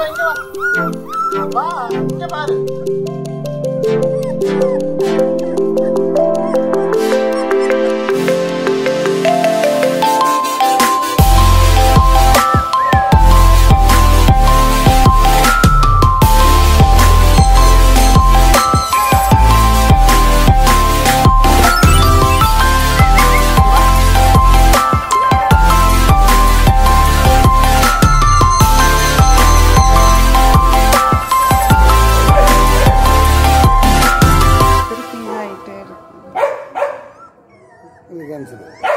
anh đâu Ba, chấp ba 의감스러워.